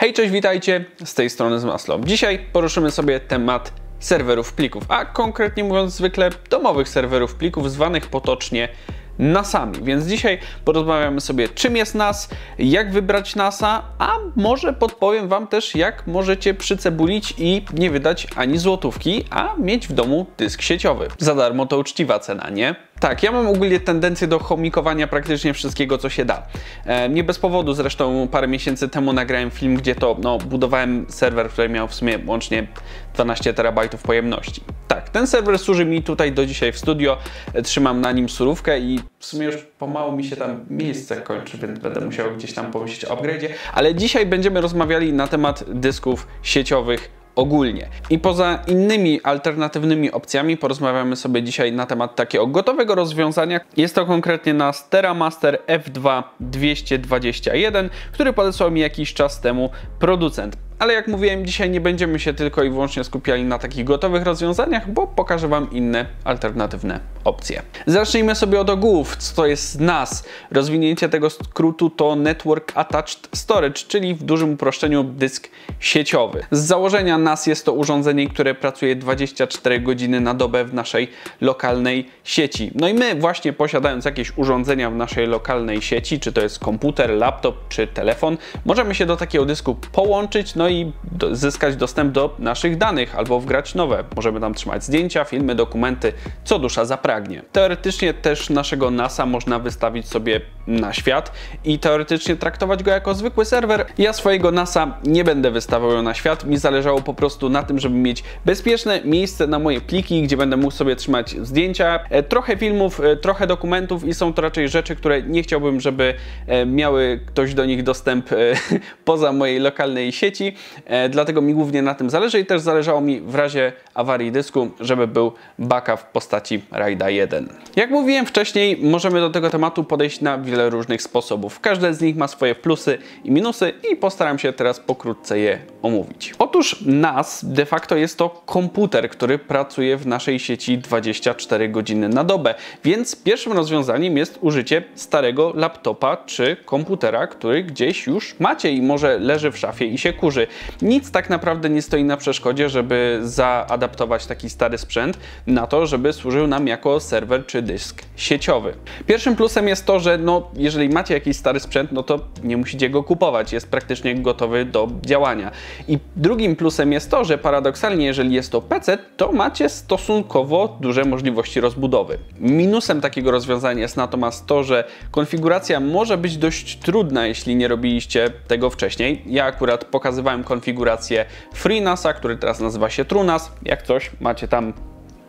Hej, cześć, witajcie, z tej strony z Maslow. Dzisiaj poruszymy sobie temat serwerów plików, a konkretnie mówiąc zwykle domowych serwerów plików, zwanych potocznie NASami. Więc dzisiaj porozmawiamy sobie, czym jest NAS, jak wybrać NASa, a może podpowiem Wam też, jak możecie przycebulić i nie wydać ani złotówki, a mieć w domu dysk sieciowy. Za darmo to uczciwa cena, nie? Tak, ja mam ogólnie tendencję do chomikowania praktycznie wszystkiego, co się da. E, nie bez powodu zresztą parę miesięcy temu nagrałem film, gdzie to no, budowałem serwer, który miał w sumie łącznie 12 terabajtów pojemności. Tak, ten serwer służy mi tutaj do dzisiaj w studio, e, trzymam na nim surówkę i w sumie już pomału mi się tam miejsce kończy, więc będę musiał gdzieś tam pomyśleć o upgrade'zie, ale dzisiaj będziemy rozmawiali na temat dysków sieciowych ogólnie. I poza innymi alternatywnymi opcjami porozmawiamy sobie dzisiaj na temat takiego gotowego rozwiązania. Jest to konkretnie na Steramaster F2 221, który podesłał mi jakiś czas temu producent. Ale jak mówiłem, dzisiaj nie będziemy się tylko i wyłącznie skupiali na takich gotowych rozwiązaniach, bo pokażę Wam inne alternatywne opcje. Zacznijmy sobie od ogółów, co to jest NAS. Rozwinięcie tego skrótu to Network Attached Storage, czyli w dużym uproszczeniu dysk sieciowy. Z założenia NAS jest to urządzenie, które pracuje 24 godziny na dobę w naszej lokalnej sieci. No i my właśnie posiadając jakieś urządzenia w naszej lokalnej sieci, czy to jest komputer, laptop, czy telefon, możemy się do takiego dysku połączyć, no i do, zyskać dostęp do naszych danych albo wgrać nowe. Możemy tam trzymać zdjęcia, filmy, dokumenty, co dusza zapragnie. Teoretycznie też naszego NASA można wystawić sobie na świat i teoretycznie traktować go jako zwykły serwer. Ja swojego NASA nie będę wystawiał na świat. Mi zależało po prostu na tym, żeby mieć bezpieczne miejsce na moje pliki, gdzie będę mógł sobie trzymać zdjęcia, e, trochę filmów, e, trochę dokumentów i są to raczej rzeczy, które nie chciałbym, żeby e, miały ktoś do nich dostęp poza mojej lokalnej sieci. Dlatego mi głównie na tym zależy i też zależało mi w razie awarii dysku, żeby był backup w postaci RAIDa 1. Jak mówiłem wcześniej, możemy do tego tematu podejść na wiele różnych sposobów. Każde z nich ma swoje plusy i minusy i postaram się teraz pokrótce je omówić. Otóż NAS de facto jest to komputer, który pracuje w naszej sieci 24 godziny na dobę, więc pierwszym rozwiązaniem jest użycie starego laptopa czy komputera, który gdzieś już macie i może leży w szafie i się kurzy. Nic tak naprawdę nie stoi na przeszkodzie, żeby zaadaptować taki stary sprzęt na to, żeby służył nam jako serwer czy dysk sieciowy. Pierwszym plusem jest to, że no, jeżeli macie jakiś stary sprzęt, no to nie musicie go kupować, jest praktycznie gotowy do działania. I drugim plusem jest to, że paradoksalnie, jeżeli jest to PC, to macie stosunkowo duże możliwości rozbudowy. Minusem takiego rozwiązania jest natomiast to, że konfiguracja może być dość trudna, jeśli nie robiliście tego wcześniej. Ja akurat pokazywałem konfigurację FreeNASa, który teraz nazywa się TrueNAS. Jak coś, macie tam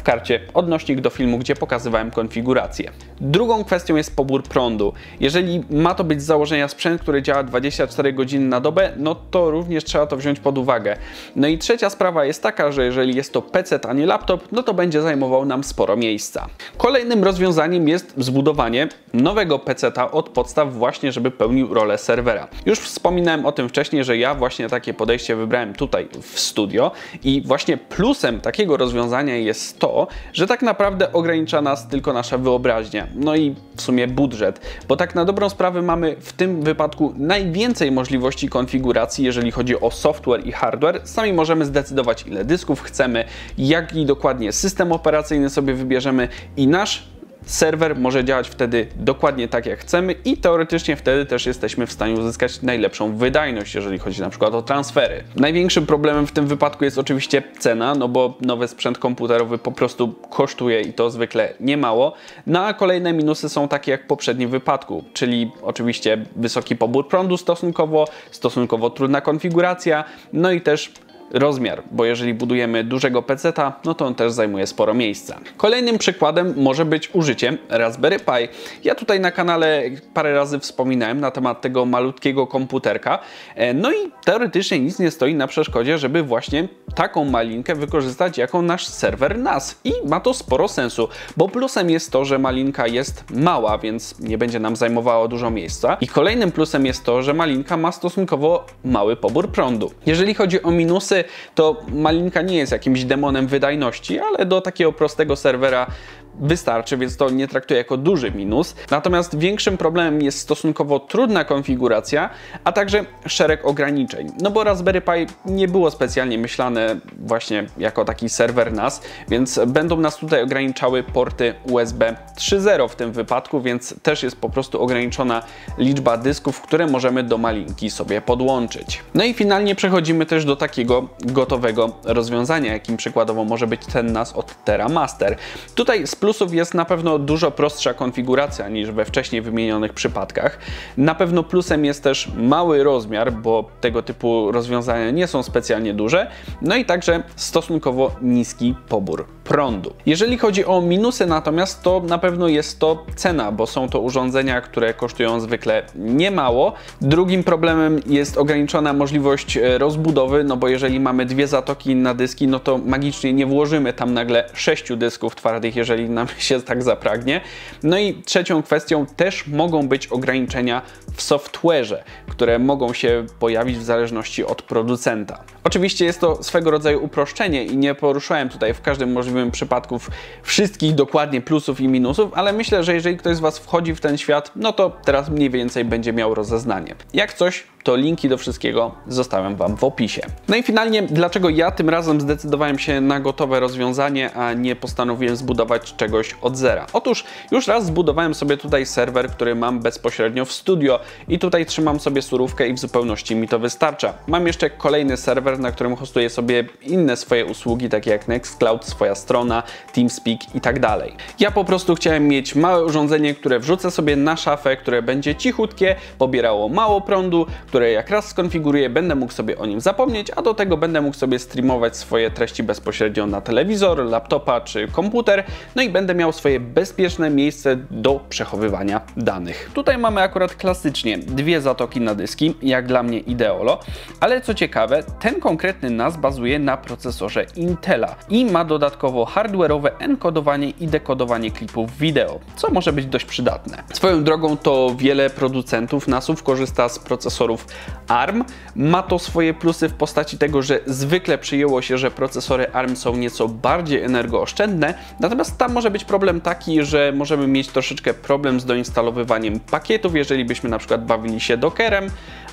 w karcie odnośnik do filmu, gdzie pokazywałem konfigurację. Drugą kwestią jest pobór prądu. Jeżeli ma to być z założenia sprzęt, który działa 24 godziny na dobę, no to również trzeba to wziąć pod uwagę. No i trzecia sprawa jest taka, że jeżeli jest to PC, a nie laptop, no to będzie zajmował nam sporo miejsca. Kolejnym rozwiązaniem jest zbudowanie nowego PC od podstaw właśnie, żeby pełnił rolę serwera. Już wspominałem o tym wcześniej, że ja właśnie takie podejście wybrałem tutaj w studio i właśnie plusem takiego rozwiązania jest to, to, że tak naprawdę ogranicza nas tylko nasza wyobraźnia, no i w sumie budżet, bo tak na dobrą sprawę mamy w tym wypadku najwięcej możliwości konfiguracji, jeżeli chodzi o software i hardware. Sami możemy zdecydować, ile dysków chcemy, jaki dokładnie system operacyjny sobie wybierzemy i nasz serwer może działać wtedy dokładnie tak jak chcemy i teoretycznie wtedy też jesteśmy w stanie uzyskać najlepszą wydajność, jeżeli chodzi na przykład o transfery. Największym problemem w tym wypadku jest oczywiście cena, no bo nowy sprzęt komputerowy po prostu kosztuje i to zwykle niemało. No a kolejne minusy są takie jak w poprzednim wypadku, czyli oczywiście wysoki pobór prądu stosunkowo, stosunkowo trudna konfiguracja, no i też rozmiar, bo jeżeli budujemy dużego peceta, no to on też zajmuje sporo miejsca. Kolejnym przykładem może być użycie Raspberry Pi. Ja tutaj na kanale parę razy wspominałem na temat tego malutkiego komputerka, e, no i teoretycznie nic nie stoi na przeszkodzie, żeby właśnie taką malinkę wykorzystać jako nasz serwer NAS i ma to sporo sensu, bo plusem jest to, że malinka jest mała, więc nie będzie nam zajmowała dużo miejsca i kolejnym plusem jest to, że malinka ma stosunkowo mały pobór prądu. Jeżeli chodzi o minusy, to Malinka nie jest jakimś demonem wydajności, ale do takiego prostego serwera wystarczy, więc to nie traktuję jako duży minus. Natomiast większym problemem jest stosunkowo trudna konfiguracja, a także szereg ograniczeń. No bo Raspberry Pi nie było specjalnie myślane właśnie jako taki serwer NAS, więc będą nas tutaj ograniczały porty USB 3.0 w tym wypadku, więc też jest po prostu ograniczona liczba dysków, które możemy do malinki sobie podłączyć. No i finalnie przechodzimy też do takiego gotowego rozwiązania, jakim przykładowo może być ten NAS od TerraMaster. Tutaj z plusów jest na pewno dużo prostsza konfiguracja niż we wcześniej wymienionych przypadkach. Na pewno plusem jest też mały rozmiar, bo tego typu rozwiązania nie są specjalnie duże, no i także stosunkowo niski pobór prądu. Jeżeli chodzi o minusy natomiast, to na pewno jest to cena, bo są to urządzenia, które kosztują zwykle niemało. Drugim problemem jest ograniczona możliwość e, rozbudowy, no bo jeżeli mamy dwie zatoki na dyski, no to magicznie nie włożymy tam nagle sześciu dysków twardych, jeżeli nam się tak zapragnie. No i trzecią kwestią też mogą być ograniczenia w software'ze, które mogą się pojawić w zależności od producenta. Oczywiście jest to swego rodzaju uproszczenie i nie poruszałem tutaj w każdym możliwym przypadku wszystkich dokładnie plusów i minusów, ale myślę, że jeżeli ktoś z Was wchodzi w ten świat, no to teraz mniej więcej będzie miał rozeznanie. Jak coś, to linki do wszystkiego zostawiam Wam w opisie. No i finalnie, dlaczego ja tym razem zdecydowałem się na gotowe rozwiązanie, a nie postanowiłem zbudować czegoś od zera? Otóż już raz zbudowałem sobie tutaj serwer, który mam bezpośrednio w studio i tutaj trzymam sobie surówkę i w zupełności mi to wystarcza. Mam jeszcze kolejny serwer, na którym hostuję sobie inne swoje usługi, takie jak Nextcloud, swoja strona, TeamSpeak i tak dalej. Ja po prostu chciałem mieć małe urządzenie, które wrzucę sobie na szafę, które będzie cichutkie, pobierało mało prądu, które jak raz skonfiguruję, będę mógł sobie o nim zapomnieć, a do tego będę mógł sobie streamować swoje treści bezpośrednio na telewizor, laptopa czy komputer, no i będę miał swoje bezpieczne miejsce do przechowywania danych. Tutaj mamy akurat klasycznie dwie zatoki na dyski, jak dla mnie ideolo, ale co ciekawe, ten konkretny NAS bazuje na procesorze Intela i ma dodatkowo hardware'owe enkodowanie i dekodowanie klipów wideo, co może być dość przydatne. Swoją drogą to wiele producentów NASów korzysta z procesorów procesorów ARM. Ma to swoje plusy w postaci tego, że zwykle przyjęło się, że procesory ARM są nieco bardziej energooszczędne, natomiast tam może być problem taki, że możemy mieć troszeczkę problem z doinstalowywaniem pakietów, jeżeli byśmy na przykład bawili się Dockerem,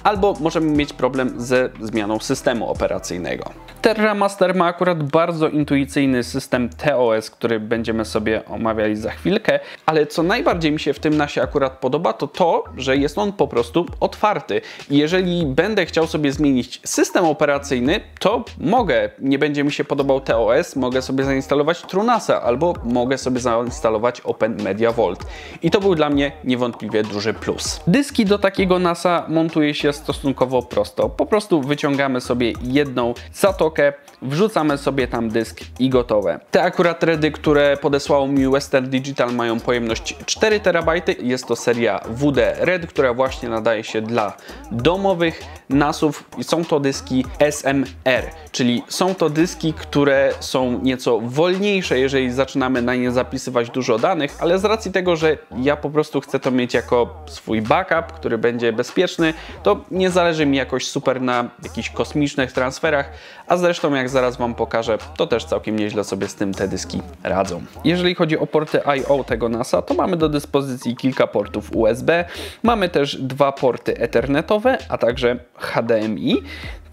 albo możemy mieć problem ze zmianą systemu operacyjnego. TerraMaster ma akurat bardzo intuicyjny system TOS, który będziemy sobie omawiali za chwilkę, ale co najbardziej mi się w tym nasie akurat podoba, to to, że jest on po prostu otwarty. Jeżeli będę chciał sobie zmienić system operacyjny, to mogę. Nie będzie mi się podobał TOS, mogę sobie zainstalować Trunasa albo mogę sobie zainstalować Open Media Vault. I to był dla mnie niewątpliwie duży plus. Dyski do takiego NASa montuje się stosunkowo prosto. Po prostu wyciągamy sobie jedną zatokę, wrzucamy sobie tam dysk i gotowe. Te akurat redy, które podesłało mi Western Digital mają pojemność 4 TB. Jest to seria WD Red, która właśnie nadaje się dla domowych NASów są to dyski SMR, czyli są to dyski, które są nieco wolniejsze, jeżeli zaczynamy na nie zapisywać dużo danych, ale z racji tego, że ja po prostu chcę to mieć jako swój backup, który będzie bezpieczny, to nie zależy mi jakoś super na jakichś kosmicznych transferach, a zresztą jak zaraz Wam pokażę, to też całkiem nieźle sobie z tym te dyski radzą. Jeżeli chodzi o porty I.O. tego NASa, to mamy do dyspozycji kilka portów USB, mamy też dwa porty ethernetowe, a także HDMI.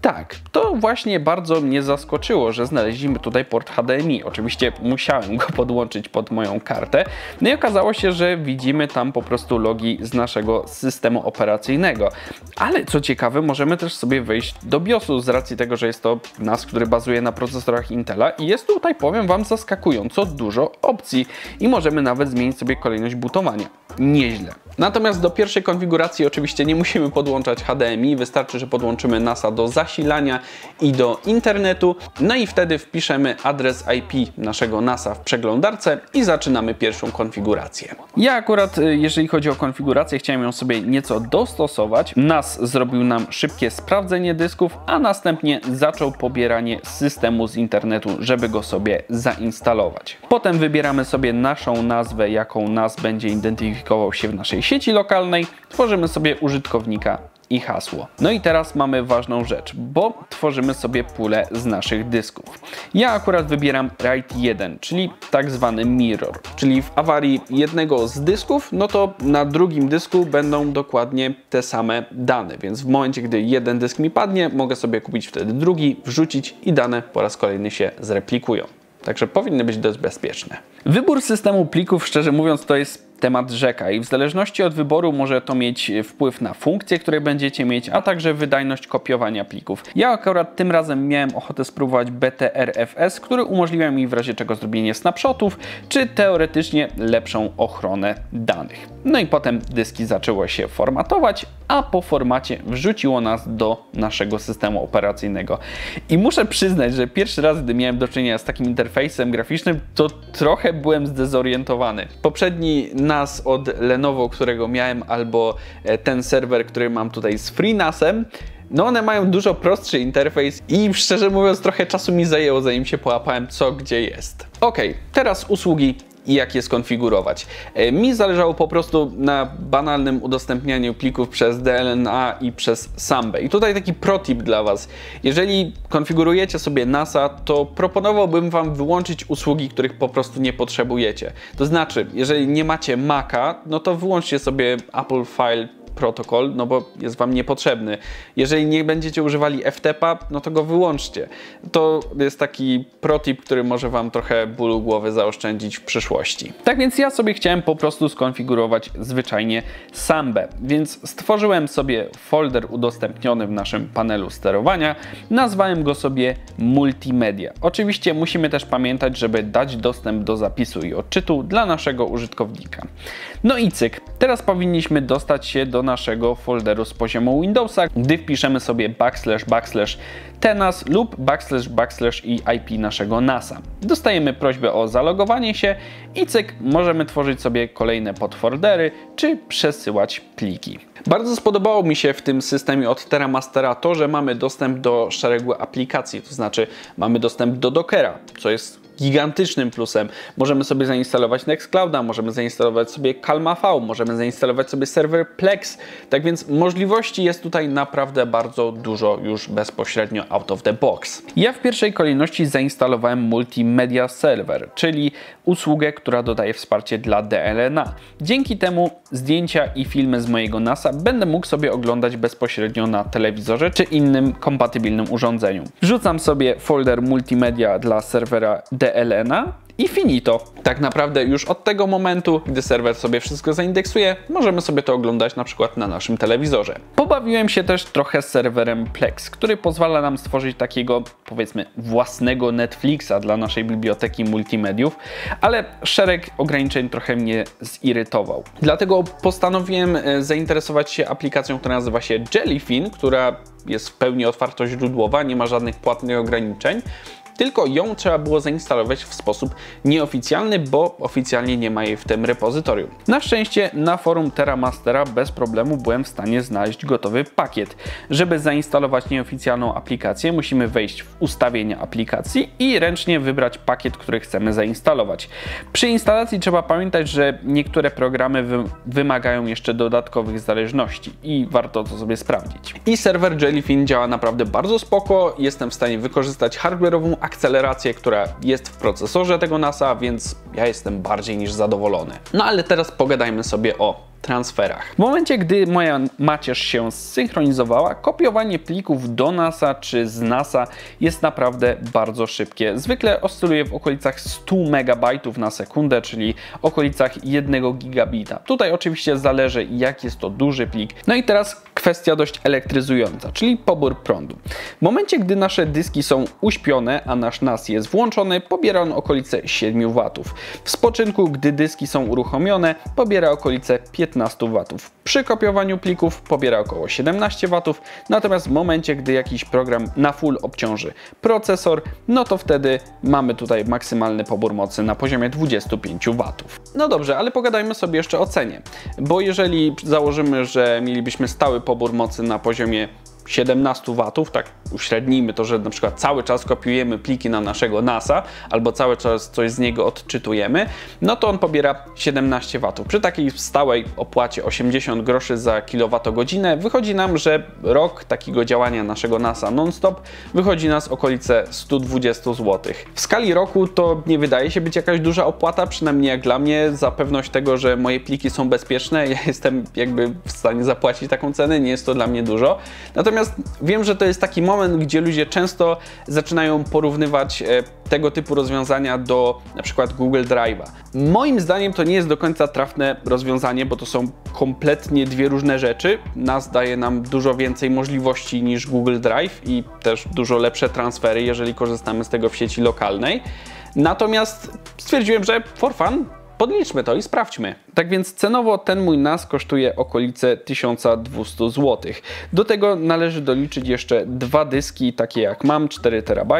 Tak, to właśnie bardzo mnie zaskoczyło, że znaleźliśmy tutaj port HDMI. Oczywiście musiałem go podłączyć pod moją kartę. No i okazało się, że widzimy tam po prostu logi z naszego systemu operacyjnego. Ale co ciekawe, możemy też sobie wejść do BIOSu z racji tego, że jest to NAS, który bazuje na procesorach Intela i jest tutaj, powiem Wam, zaskakująco dużo opcji i możemy nawet zmienić sobie kolejność butowania. Nieźle. Natomiast do pierwszej konfiguracji oczywiście nie musimy podłączać HDMI, wystarczy, że podłączymy NASa do zasilania i do internetu, no i wtedy wpiszemy adres IP naszego NASa w przeglądarce i zaczynamy pierwszą konfigurację. Ja akurat, y, jeżeli chodzi o konfigurację, chciałem ją sobie nieco dostosować. NAS zrobił nam szybkie sprawdzenie dysków, a następnie zaczął pobieranie systemu z internetu, żeby go sobie zainstalować. Potem wybieramy sobie naszą nazwę, jaką NAS będzie identyfikował się w naszej sieci lokalnej, tworzymy sobie użytkownika i hasło. No i teraz mamy ważną rzecz, bo tworzymy sobie pulę z naszych dysków. Ja akurat wybieram write 1, czyli tak zwany mirror, czyli w awarii jednego z dysków, no to na drugim dysku będą dokładnie te same dane, więc w momencie, gdy jeden dysk mi padnie, mogę sobie kupić wtedy drugi, wrzucić i dane po raz kolejny się zreplikują. Także powinny być dość bezpieczne. Wybór systemu plików, szczerze mówiąc, to jest temat rzeka i w zależności od wyboru może to mieć wpływ na funkcje, które będziecie mieć, a także wydajność kopiowania plików. Ja akurat tym razem miałem ochotę spróbować BTRFS, który umożliwia mi w razie czego zrobienie snapshotów, czy teoretycznie lepszą ochronę danych. No i potem dyski zaczęło się formatować, a po formacie wrzuciło nas do naszego systemu operacyjnego. I muszę przyznać, że pierwszy raz, gdy miałem do czynienia z takim interfejsem graficznym, to trochę byłem zdezorientowany. Poprzedni NAS od Lenovo, którego miałem, albo e, ten serwer, który mam tutaj z FreeNASem, no one mają dużo prostszy interfejs i szczerze mówiąc trochę czasu mi zajęło zanim się połapałem co gdzie jest. Ok, teraz usługi i jak je skonfigurować. E, mi zależało po prostu na banalnym udostępnianiu plików przez DLNA i przez Sambę. I tutaj taki protip dla Was. Jeżeli konfigurujecie sobie NASA, to proponowałbym Wam wyłączyć usługi, których po prostu nie potrzebujecie. To znaczy, jeżeli nie macie Maca, no to wyłączcie sobie Apple File protokol, no bo jest Wam niepotrzebny. Jeżeli nie będziecie używali FTP-a, no to go wyłączcie. To jest taki protip, który może Wam trochę bólu głowy zaoszczędzić w przyszłości. Tak więc ja sobie chciałem po prostu skonfigurować zwyczajnie Sambę, więc stworzyłem sobie folder udostępniony w naszym panelu sterowania, nazwałem go sobie Multimedia. Oczywiście musimy też pamiętać, żeby dać dostęp do zapisu i odczytu dla naszego użytkownika. No i cyk, teraz powinniśmy dostać się do naszego folderu z poziomu Windowsa, gdy wpiszemy sobie backslash backslash tenas lub backslash backslash i IP naszego NASa. Dostajemy prośbę o zalogowanie się i cyk, możemy tworzyć sobie kolejne podfoldery czy przesyłać pliki. Bardzo spodobało mi się w tym systemie od Teramastera to, że mamy dostęp do szeregu aplikacji, to znaczy mamy dostęp do Dockera, co jest gigantycznym plusem. Możemy sobie zainstalować Nextclouda, możemy zainstalować sobie Calma V, możemy zainstalować sobie serwer Plex. Tak więc możliwości jest tutaj naprawdę bardzo dużo już bezpośrednio out of the box. Ja w pierwszej kolejności zainstalowałem Multimedia Server, czyli usługę, która dodaje wsparcie dla DLNA. Dzięki temu zdjęcia i filmy z mojego Będę mógł sobie oglądać bezpośrednio na telewizorze czy innym kompatybilnym urządzeniu. Wrzucam sobie folder multimedia dla serwera DLNA i finito. Tak naprawdę już od tego momentu, gdy serwer sobie wszystko zaindeksuje, możemy sobie to oglądać na przykład na naszym telewizorze. Pobawiłem się też trochę serwerem Plex, który pozwala nam stworzyć takiego powiedzmy własnego Netflixa dla naszej biblioteki multimediów, ale szereg ograniczeń trochę mnie zirytował. Dlatego postanowiłem e, zainteresować się aplikacją, która nazywa się Jellyfin, która jest w pełni otwartoźródłowa, nie ma żadnych płatnych ograniczeń tylko ją trzeba było zainstalować w sposób nieoficjalny, bo oficjalnie nie ma jej w tym repozytorium. Na szczęście na forum TerraMastera bez problemu byłem w stanie znaleźć gotowy pakiet. Żeby zainstalować nieoficjalną aplikację, musimy wejść w ustawienia aplikacji i ręcznie wybrać pakiet, który chcemy zainstalować. Przy instalacji trzeba pamiętać, że niektóre programy wy wymagają jeszcze dodatkowych zależności i warto to sobie sprawdzić. I serwer Jellyfin działa naprawdę bardzo spoko, jestem w stanie wykorzystać hardware'ową akcelerację, która jest w procesorze tego NASA, więc ja jestem bardziej niż zadowolony. No ale teraz pogadajmy sobie o transferach. W momencie, gdy moja macierz się zsynchronizowała, kopiowanie plików do NASA czy z NASA jest naprawdę bardzo szybkie. Zwykle oscyluje w okolicach 100 MB na sekundę, czyli okolicach 1 gigabita. Tutaj oczywiście zależy jak jest to duży plik. No i teraz kwestia dość elektryzująca, czyli pobór prądu. W momencie, gdy nasze dyski są uśpione, a nasz NAS jest włączony, pobiera on okolice 7 W. W spoczynku, gdy dyski są uruchomione, pobiera okolice 15 15 W. Przy kopiowaniu plików pobiera około 17 W, natomiast w momencie, gdy jakiś program na full obciąży procesor, no to wtedy mamy tutaj maksymalny pobór mocy na poziomie 25 W. No dobrze, ale pogadajmy sobie jeszcze o cenie, bo jeżeli założymy, że mielibyśmy stały pobór mocy na poziomie 17 W, tak uśrednijmy to, że na przykład cały czas kopiujemy pliki na naszego NASa albo cały czas coś z niego odczytujemy, no to on pobiera 17 W. Przy takiej stałej opłacie 80 groszy za kilowatogodzinę wychodzi nam, że rok takiego działania naszego NASa non-stop wychodzi nas okolice 120 zł. W skali roku to nie wydaje się być jakaś duża opłata, przynajmniej jak dla mnie, za pewność tego, że moje pliki są bezpieczne. Ja jestem jakby w stanie zapłacić taką cenę, nie jest to dla mnie dużo. Natomiast wiem, że to jest taki moment, gdzie ludzie często zaczynają porównywać e, tego typu rozwiązania do na przykład Google Drive'a. Moim zdaniem to nie jest do końca trafne rozwiązanie, bo to są kompletnie dwie różne rzeczy. NAS daje nam dużo więcej możliwości niż Google Drive i też dużo lepsze transfery, jeżeli korzystamy z tego w sieci lokalnej. Natomiast stwierdziłem, że for fun Podliczmy to i sprawdźmy. Tak więc cenowo ten mój NAS kosztuje okolice 1200 zł. Do tego należy doliczyć jeszcze dwa dyski, takie jak mam, 4 TB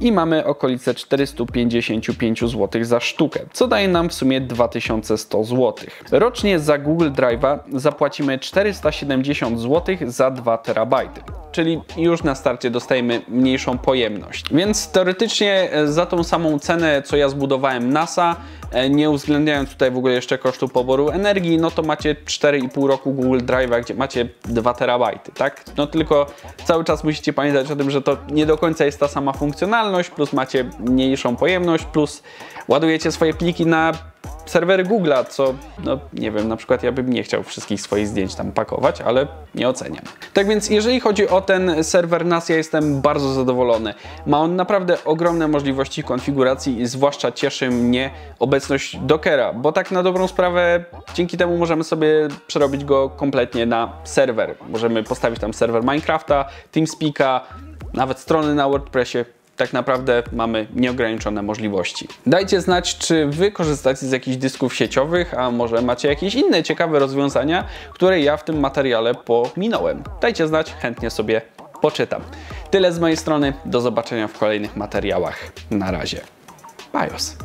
i mamy okolice 455 zł za sztukę, co daje nam w sumie 2100 zł. Rocznie za Google Drive'a zapłacimy 470 zł za 2 TB czyli już na starcie dostajemy mniejszą pojemność. Więc teoretycznie za tą samą cenę, co ja zbudowałem NASA, E, nie uwzględniając tutaj w ogóle jeszcze kosztu poboru energii, no to macie 4,5 roku Google Drive'a, gdzie macie 2 terabajty, tak? No tylko cały czas musicie pamiętać o tym, że to nie do końca jest ta sama funkcjonalność, plus macie mniejszą pojemność, plus ładujecie swoje pliki na serwery Google'a, co, no nie wiem, na przykład ja bym nie chciał wszystkich swoich zdjęć tam pakować, ale nie oceniam. Tak więc jeżeli chodzi o ten serwer NAS, ja jestem bardzo zadowolony. Ma on naprawdę ogromne możliwości konfiguracji i zwłaszcza cieszy mnie obecność Dockera, bo tak na dobrą sprawę dzięki temu możemy sobie przerobić go kompletnie na serwer. Możemy postawić tam serwer Minecrafta, TeamSpeak'a, nawet strony na WordPressie, tak naprawdę mamy nieograniczone możliwości. Dajcie znać, czy Wy korzystacie z jakichś dysków sieciowych, a może macie jakieś inne ciekawe rozwiązania, które ja w tym materiale pominąłem. Dajcie znać, chętnie sobie poczytam. Tyle z mojej strony, do zobaczenia w kolejnych materiałach. Na razie. Bajos.